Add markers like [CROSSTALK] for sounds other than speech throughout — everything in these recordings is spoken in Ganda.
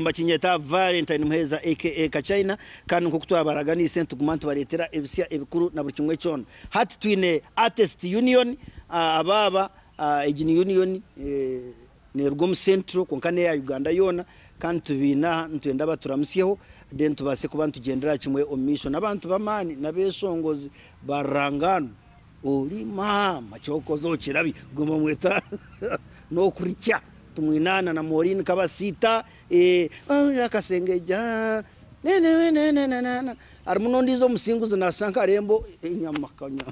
mbakinyeta valentine muheza aka kachina kandi nk'uko twabaraganise ntuguma tubaretera ebisya ebikuru na buri kimwe cyona hati twine artist union ababa egini union eh, nerwo mu centro konka neya uganda yona. Kandi tubina ntwenda baturamusyeho then tubase kuba ntugendera kimwe omisho n'abantu bamani n'abesongozi barangano uri mama cyokozo kirabi guma mweta [LAUGHS] no kuricya tumwinana na morini kabasita eh oh, akasengeja nene nene nene nene ari muno ndizo musinguzo nasanka rembo inyama kanya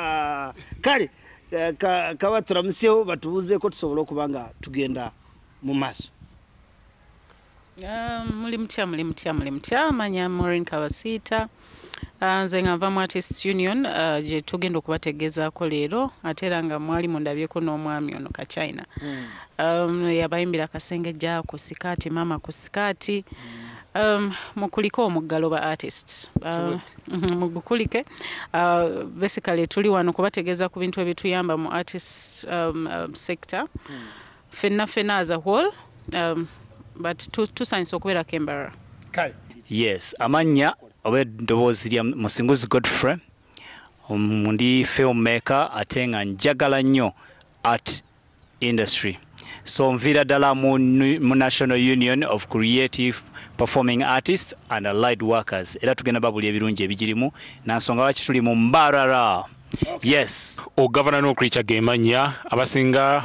[LAUGHS] kale eh, ka- kaba turamuseho batubuze ko tusobora kubanga tugenda mu maso Ah, muli mutya muli mutya muli mutya. Manya Maureen Kabasita Ah, nze nga nva mu Artists Union ah, gye tugenda okubategezaako leero ate era nga mwali mundabyeko n'omwami ono Kachina um, yabayimbira kasengejja ku sikaati mama ku sikaati. Um, mukuliko omuggalo ba artists. Uh, mugukulike uh, basically tuli wano kubategeeza ku bintu ebituyamba mu artist um, um, sector. Fenna fenna as a whole um, but tu- tusanyusa okubeerako embarara kale yes amannya oba eddoboozi lya musinguzi godfrey um, ndi filmmaker ate nga njagala nnyo art industry so nviira ddala mu, national union of creative performing artists and allied workers. Era tugenda babuli ebirungi ebigirimu nansonga lwaki tuli mu mbarara. Yes. Ogavana n'okricha ge mannya abasinga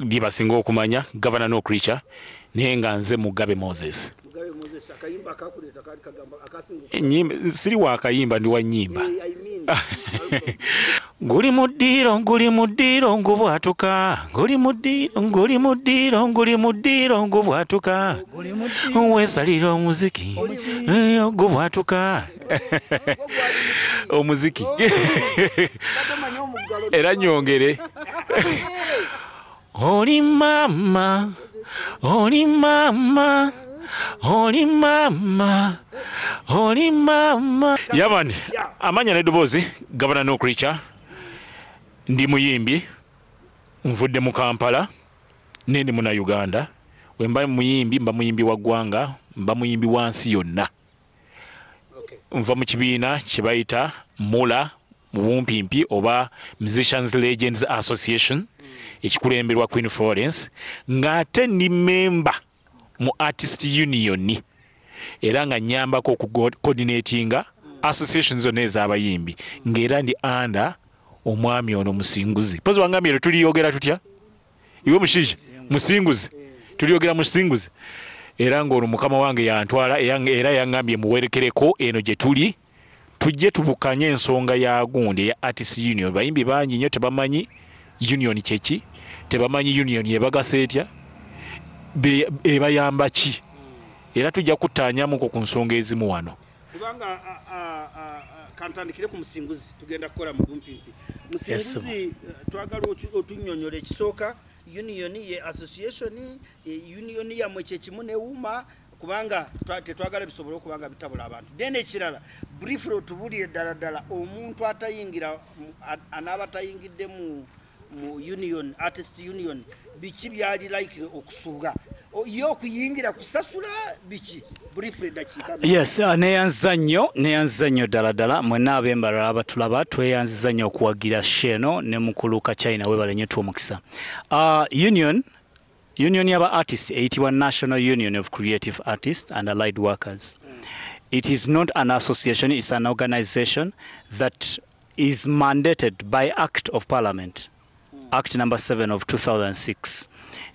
bye basinga okumanya. Gavana n'okricha naye nga nze mugabe moses. Mugabe moses akayimba akakuleta kali kagamba akasinga Ennyimba- siri wa kayimba ndi wa nnyimba i mean [LAUGHS] nguli mu ddiiro nguli mu ddiiro ngubwatuka nguli mu ddiiro nguli mu ddiiro nguli mu ddiiro ngubwatuka weesalira omuziki gubwatuka [LAUGHS] omuziki. [LAUGHS] Era nyongere. Oli mama oli mama oli mama oli mama. Yamani amanya n'eddoboozi gavana nokricha ndi muyimbi nvudde mu kampala nendi muna uganda. Wemba muyimbi mba muyimbi wa ggwanga mba muyimbi wa nsi yonna. Nva mu kibiina kye bayita mula mu bumpimpi oba musicians legends association ekikulemberwa queen florence ng'ate ndi memba mu artist union era nga nyambako okucoordinatinga association zonna ez'abayimbi ng'era ndi anda omwami ono musinguzi. Pozi wangambye ero tuliyogera tutya? Iwe mushiji musinguzi. Tuliyogera musinguzi. Era ng'ono mukama wange yantwala era- yaŋŋambye muwerekereko eno gye tuli tujje tubukanye ensonga ya gundi eya artist union. Bayimbi bangi nnyo tebamanyi union kyeki? Tebamanyi union yebagasa etya be- ebayamba ki era tujja kuttaanyamuko ku nsonga ezimu wano. Kubanga kantandikire ku musinguzi tugenda kukola mu bumpimpi musinguzi eh, twagala otu- otunnyonnyola ekisooka union ye association eh, union yammwe kyekimu newuuma kubanga twa- tetwagala bisobole okubanga bitabula abantu. Then ekirala briefly otubulire ddala ddala omuntu atayingira anaaba tayingidde mu union artist union biki byali likire okusubwa Yes uh, neyanziza nnyo neyanziza nnyo ddala ddala. Mwenna ab'embalala abatulaba tweyanziza nnyo okuwagira sheno ne mukulu webale nnyo tu mukisa uh, union union y'aba artist eyitibwa national union of creative artists and allied workers. It is not an association it's an organization that is mandated by act of parliament act number 7 of 2006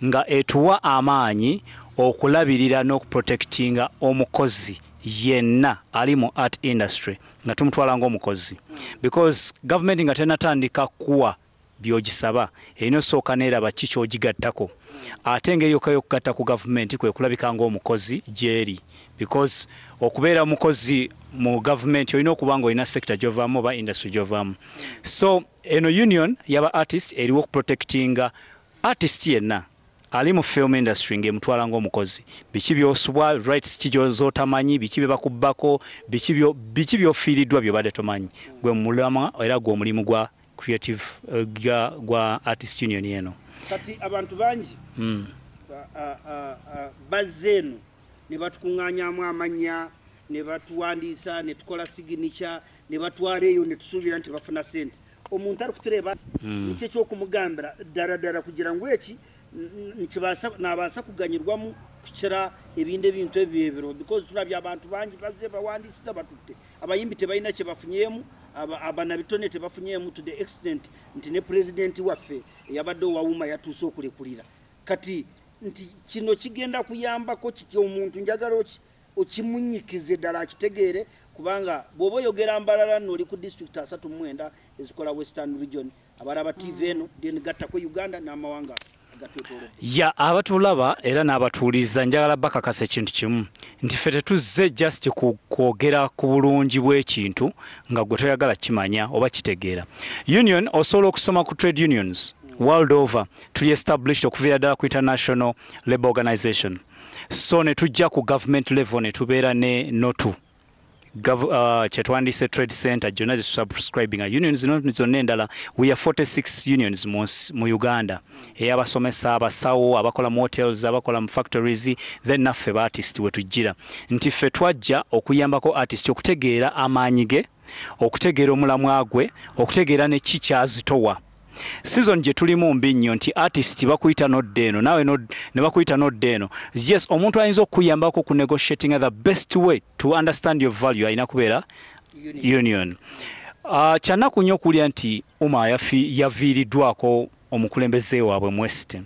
nga etuwa amaanyi okulabirira n'okuprotectinga omukozi yenna ali mu art industry nga tumutwala ng'omukozi. Because gavumenti nga tenatandika kuwa byogisaba. Erina osooka neeraba ki kyogigattako. Ate engeri yokka yokugatta ku gavumenti kwe kulabika ng'omukozi gyeri. Because okubeera mukozi mu gavumenti olina okuba nga olina sector gyovaamu oba industry gyovaamu. So eno union yaba artist eriwo okuprotectinga artist yenna. Ali mu film industry ng'emutwala ng'omukozi. Biki byosubwa rights ki zotamanyi biki bye bakubbako biki byofiiriddwa byobadde tomanyi. Gwe mulama era gwe omulimu gwa creative eh, gwa, gwa artist union eno kati abantu bangi mm. a- bazze eno ne batukuŋŋaanyamu amannya ne batuwandiisa ne tukola siginicha ne batwala eyo ne tusuubira nti bafuna sente omuntu ali kutureba nikyo ekyokumugambira ddala ddala kugira ngu eki nabaasa kuganyirwamu kukira ebindi ebintu ebyebiro because tulabye abantu bangi bazze bawandiisiza batutte. Abayimbi tebalina kye bafunyeemu aba- abanabitone tebafunyeemu to the extent nti ne pulezidenti waffe eyabadde owawuma yatuuse okulekulira. Kati nti kino kigenda kuyambako kiti omuntu njagala oki- okimunyikize ddala akitegeere kubanga bw'oba oyogera mbalala nno oli ku disitulikiti asatu mwenda ezikola western region abalaba tv eno then gattako uganda n'amawanga ya abatulaba era n'abatuuliza njagala bakakasa ekintu kimu. Nti ffe tetuzze just kwogera ku bulungi bw'ekintu nga gwe toyagala kimanya oba kitegeera. Union osobola okusoma ku trade unions? World over. Tuli established okuviira ddala ku international labour organization. So ne tujja ku government level ne tubeera ne notu Gov- uh, trade center gyonna zisubscribing unions zino zonna endala we are 46 unions mu uganda. Ey'abasomesa abasawo abakola mu hotels abakola mu factories then naffe ba artist we tujjira. Nti ffe twajja okuyambako artist okutegeera amaanyi ge okutegeera omulamwa gwe okutegeera ne ki kyazitowa season gye tulimu mbi nnyo nti artist bakuyita nodde eno naawe nod- ne bakuyita nodde eno. Yes omuntu ayinza okukuyambako ku negotiating the best way to understand your value alina kubeera union. Uh, kyanaku nnyo okulya nti uma yaviiriddwako omukulembeze waabwe mu west.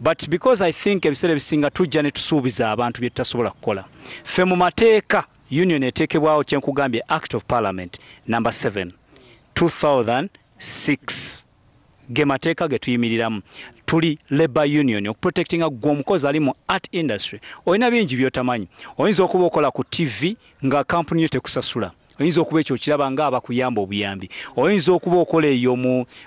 But because i think ebiseera ebisinga tujja ne tusuubiza abantu bye tutasobola kukola. Ffe mu mateeka union eteekebwawo kyenkugambye act of parliament number 7 2006 ge mateeka ge tuyimiriramu tuli labor union okuprotectinga gwe omukozi ali mu art industry olina bingi byotamanyi. Oyinza okuba okola ku tv nga kampuni yo tekusasula. Oyinza okuba ekyo okiraba nga abakuyamba obuyambi. Oyinza okuba okola eyo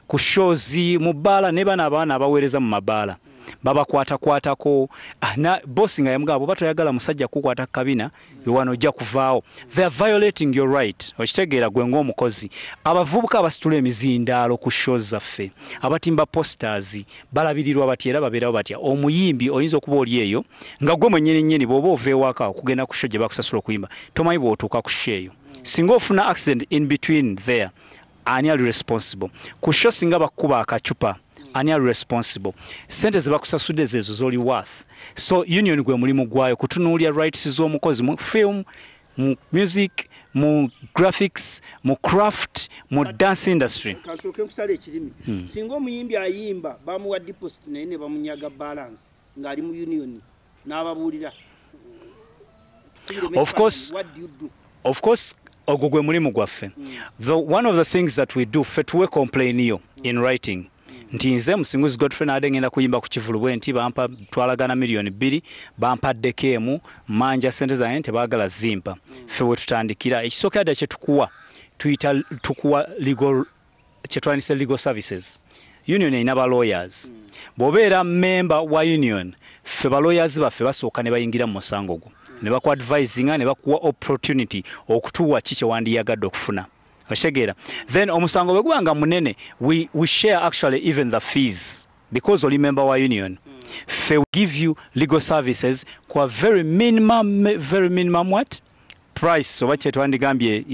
ku shows mu bbaala ne bana abaana abaweereza mu mabaala babakwatakwatako. Ah, bosi nga yamugamba oba toyagala musajja kukwata ku kabina wano ojja kuvaawo. They are violating your right. Okitegeera gwe ng'omukozi. Abavubuka abasitula emizindaalo ku shows zaffe abatimba posters balabirirwa batya era babeerawo batya? Omuyimbi oyinza okuba oli eyo nga gwe mwennyini nnyini bw'oba ova ewaka okugenda ku show gye bakusasula okuyimba tomanyi bw'otuuka ku show eyo. Singa ofuna accident in between there ani ali responsible? Ku show singa bakuba akacupa ani ali responsible. Sente ze bakusasudde zezo zoli worth. So union gwe mulimu gwayo kutunuulya rights z'omukozi mu film mu music mu graphics mu craft mu dance industry. Kasooke nkusala ekirimi. Singa omuyimbi ayimba bamuwa deposit naye ne bamunyaga balance ng'ali mu union n'ababuulira. Of course. What do you do? of course ogwo gwe mulimu gwaffe. The, one of the things that we do ffe tuwe complainiyo in writing nti nze musinguzi godfrey naade ngenda kuyimba ku kivulu bwe nti bampa twalagana miliyoni bbiri bampaddeko emu manja sente zange tebaagala zimpa. Ffe we tutandikira ekisookera ddala kyetukuwa tuyita tukuwa legal kyetwanise legal services. Union erina ba lawyers. Bw'obeera memba wa union ffe ba lawyers baffe basooka ne bayingira mu musango gwo. Ne bakuadvisinga ne bakuwa opportunity okutuwa ki kyewandiyagadde okufuna okitegeera then omusango bwe gubanga munene we, we share actually even the fees because oli member wa union. Fe we give you legal services kwa very minimum, very minimum what? Price. Oba kyetwandigambye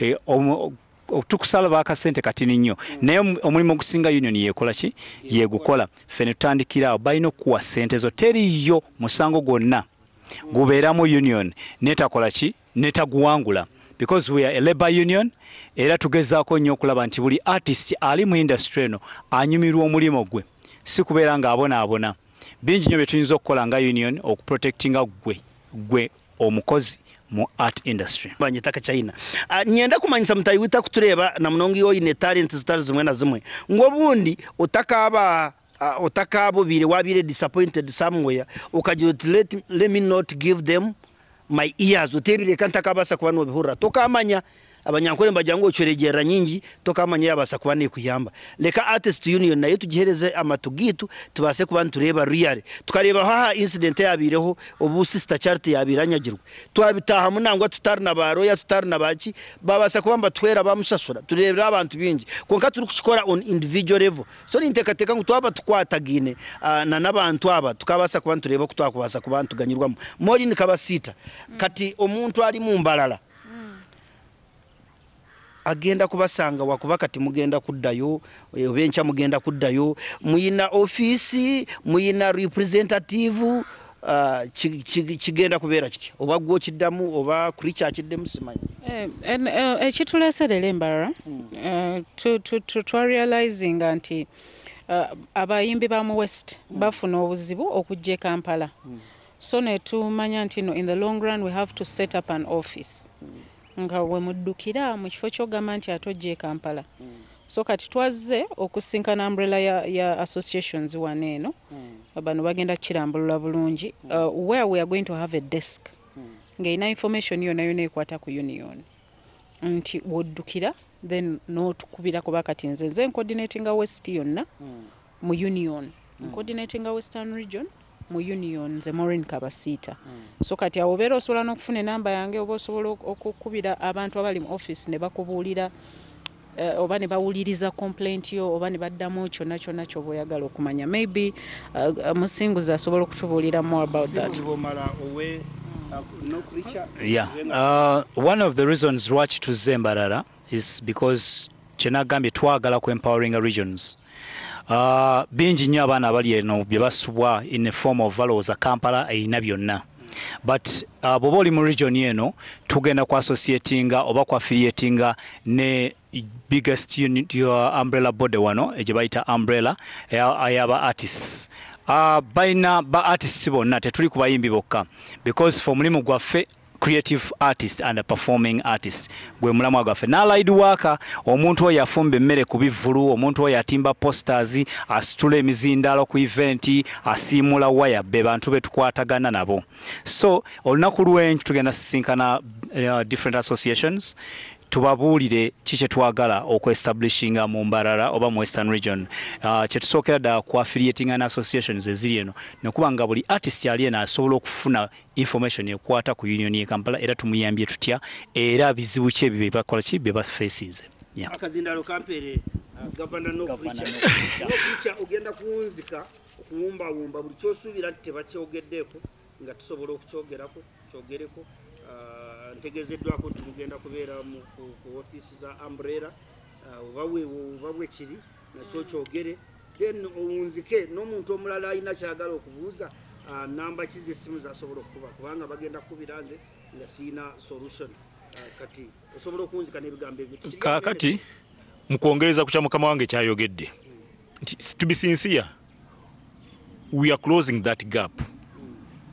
e, omu- o- tukusala akasente katini nnyo. Naye omu- omulimu ogusinga union yekola ki? Yegukola ffe ne awo balina okukuwa sente zo. Teriyo musango gwonna gubeeramu union. Netakola ki? Netaguwangula because we are a labor union era tugezaako nnyo okulaba nti buli artist ali mu industry eno anyumirwa omulimu gwe si kubeera ng'abonaabona. Bingi nnyo bye tuyinza okukola nga union okuprotectinga gwe gwe omukozi mu art industry. Banyetaka china. Uh, nyenda kumanyisa mutayi wita kutureba na munongi oyine talent zitari zimwe na zimwe. Ngobundi utakaba uh, utakabubire wabire disappointed somewhere ukagira let, let me not give them my ears utebire kantakabasa kubantu bihurira tukamanya abanyankole mbajja ngo ochweregera nyingi tokamanya yabasa kuba nekuyamba leka artist union na yo tugihereze amatu gitu tubase kuba ntureba real. Tukareba haha incident yabireho ubu sister charity yabiranyagirwa. Twabitaha munangwa tutari na baroya tutari na baki babasa kuba mbatwera bamushashura turebera abantu bingi. Konka turi kukikora on individual level. So nintekateka ngo twaba tukwatagine uh, na n'abantu aba tukabasa kuba ntureba ko twakubasa kuba ntuganyirwamo. Mori nikabasita. Kati omuntu ari mu mbalala agenda kubasanga wakuba kati mugenda kuddayo eh, oba enkya mugenda kuddayo. Muyina ofiisi muyina representative uh, ki- ki- kigenda kubeera kitya oba gwe okiddamu oba kuli kyakiddemu simanyi. Eh, en- eh, ekituleeserera embalala eh, tu- tu- twarealizinga nti eh, abayimbi ba mu west bafuna obuzibu okujja e kampala. So netumanya nti no in the long run we have to set up an office nga we muddukira mu kifo kyogamba nti ate ojja e kampala. So kati twazze okusinkana umbrella ya, ya associations wano eno. Bano bagenda kirambulula bulungi. Uh, where we are going to have a desk. Ng'erina information yonna yonna ekwata ku union. Nti woddukira then n'otukubira kuba kati nze. Nze ncoordinatinga west yonna mu union. Ncoordinatinga western region mu union nze morin kabasiita so kati awo obeera osobola n'okufuna enamba yange oba osobola ok- okukubira abantu abali mu office ne bakubuulira eh, oba ne bawuliriza complaint yo oba ne baddamu kyonna kyonna kyoba oyagala okumanya. Maybe uh, uh, musinguzi asobola okutubuulira more about that. Owe nokuli Yeah. Uh, one of the reasons lwaki tuzze embalala is because kyenagambye twagala ku empowering regions. uh, bingi nnyo abaana abali eno bye basubwa in the form of valowooza kampala erina byonna. But uh, bw'oba oli mu region eno tugenda ku associatinga oba ku affiliatinga ne biggest uni- your umbrella body wano egye bayita umbrella ey'aba artists. Uh, balina ba artists bonna tetuli ku bayimbi bokka. Because fe omulimu gwaffe creative artist and performing artist. Gwe mulamwa gwaffe n'alide worker omuntu oyo afumba emmere ku bivvulu omuntu oyo atimba posters asitula emizindaalo ku eventi asiimula waya be bantu be tukwatagana nabo. So olunaku lwenki tugenda sisinkana uh, different associations tubabuulire ki kye twagala okuestablishinga mu mbalala oba mu western region. Uh, kyetusookera ddala ku affiliatinga ne associations eziri eno nekuba nga buli artist ali eno asobola okufuna information ekwata ku union ye kampala era tumuyambye tutya era bizibu ki ebyo bye bakola ki bye bafacinze yeah. akazindalo kampeere gavana Governor nokurica ogenda kuwunzika okuwumbawumba buli kyosuubira nti tebakyogeddeeko nga tusobola okukyogerako kyogereko Ah, ntegezeddwako nti mugenda kubeera mu- ku ofiisi za umbrera Ah, oba we- oba bwe kiri nakyo kyogere. Then owunzike n'omuntu omulala alina kyagala okubuuza ah, namba ki zesimu zasobola okukuba kubanga bagenda kukubira nze nga siina solution. Kati osobola okuwunzika n'ebigambo ebyo. Kaakati mukwongereza ku kya mukama wange kyayogedde nti to be sincere we are closing that gap.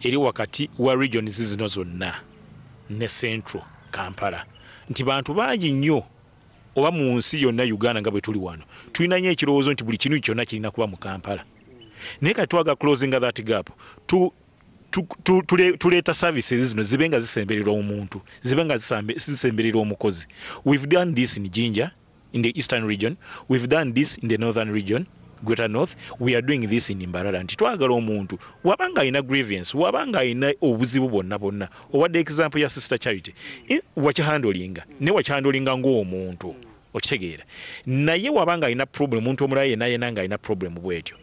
Eri wakati wa regions zino zonna ne central kampala. Nti bantu bangi nnyo oba mu nsi yonna uganda nga bwe tuli wano tulina nnyo ekirowoozo nti buli kintu kyonna kirina kuba mu kampala. Naye kati twaga closing that gap tu, tu, tu, tule, tuleeta services zino zibe nga zisemberera omuntu zibe nga zisemberera omukozi. We've done this in jinja in the eastern region. We've done this in the northern region greater north we are doing this in mbarara nti twagala omuntu wabanga alina grievance wabanga alina obuzibu bwonna bwonna. Owadde example ya sister charity wakihandolinga ne wakihandolinga ng'omuntu okitegeera. Naye wabanga alina problem omuntu omulala yenna yenna nga alina problem bwetyo.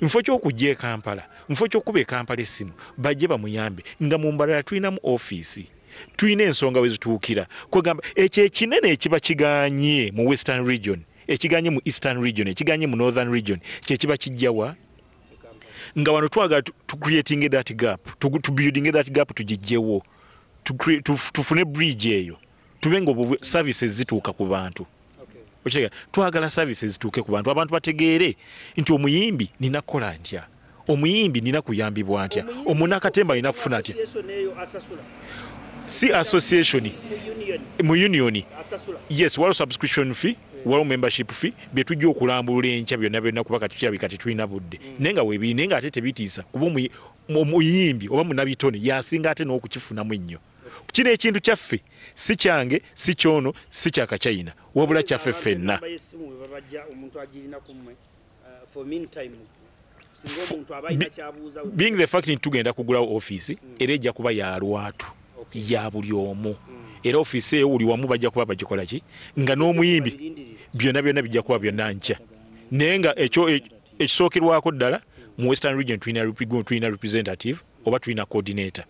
Nfo kyokujja e kampala nfo kyokuba e kampala essimu bajje bamuyambe nga mu mbalala tulinamu ofiisi tulina ensonga we zituukira. Kwegamba ekyo ekinene ekiba kiganye mu western region ekiganye mu eastern region ekiganye mu northern region kyekiba kijjawa nga wano twagala tu- tucreating that gap tu- tubuilding that gap tugijjewo tufune bridge eyo tube nga services zituuka ku bantu. Okitegeera twagala services zituuke ku bantu abantu bategeere nti omuyimbi nina kukola ntya? Omuyimbi nina kuyambibwa ntya? Omunakatemba alina kufuna asasula? Si association. Mu union. Yes waliwo subscription fee waliwo membership fee byetujja okulambulula enkya byonna byonna kuba kati kirabika tetulina budde. Naye nga weebiri naye nga ate tebitiisa kuba omuyi- omuyimbi oba munabitone yasinga ate n'okukifunamu ennyo. Kino ekintu kyaffe si kyange si kyono si kyakachina wabula kyaffe ffenna. uh, being the fact nti tugenda kugulawo ofiisi era ejja kuba ya lwatu ya buli omu. Era ofiisi eyo buli wamu bajja kuba bagikola ki? Nga n'omuyimbi. Byonna byonna bijja kuba byonna nkya. Naye nga ekyo e- ekisookerwako ddala mu western region tulina rep- tulina representative oba tulina coordinator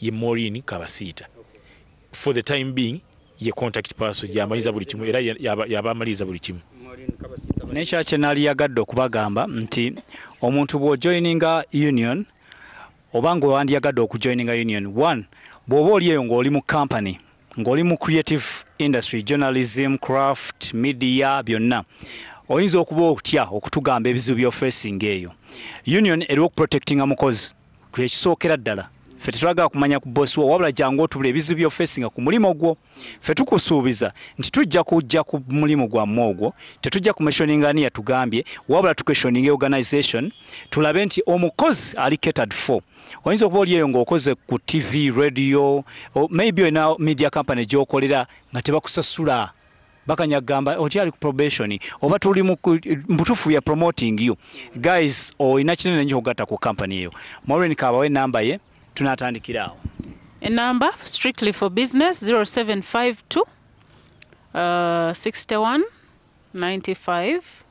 ye morin kabasiita for the time being ye contact person yamaliza buli kimu era yaba yaba amaliriza buli kimu. Bali- nekyakye nali yagadde okubagamba nti omuntu bw'ojoininga union oba ngaowandiyagadde okujoininga union one bw'oba oli eyo ng'oli mu company ng'oli mu creative industry journalism craft media byonna oyinza okuba otya okutugamba ebizibu byofeesinga eyo? Union eriwo okuprotectinga mukozi kyekisookera ddala. Ffe tetwagala kumanya ku bosi wo wabula jangu otubula ebizibu byofeesinga ku mulimu gwo ffe tukusuubiza nti tujja kujja ku mulimu gwammwe ogwo tetujja kumeshoninga ni yatugambye wabula tukeshoninga organisation tulabe nti omukozi ali catered for oyinza okuba oli eyo ng'okoze ku tv radio maybe olina media company gyokolera nga tebakusasula bakanyagamba otyali ku probation oba tuli mbutuufu ya promoting you. Guys olina kinene nyo okugatta ku company eyo. Maureen kabawe enamba ye tunatandikira awo. Enamba strictly for business 0752 uh, 61 95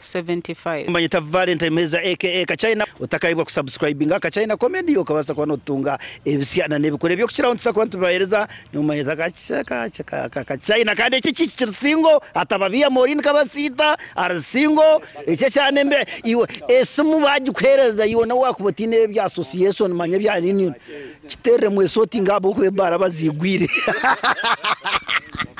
75 manyita Valentine Meza aka Kachina. Utakayibwa kusubscribinga Kachina comedy ukabasa kwa notunga. Ebisiana nebikore byo kuchira ntsa kwa ntubahereza nyuma ya kachaka kachaka Kachina. Kandi iki kikisingo atababia morin kabasita arsingo. E, Icyo cyane mbe iwe esimu bagikwereza iwe na wakubotine bya association manya bya nini. Kitere mu esoti ngabo kwe bara bazigwire. [LAUGHS]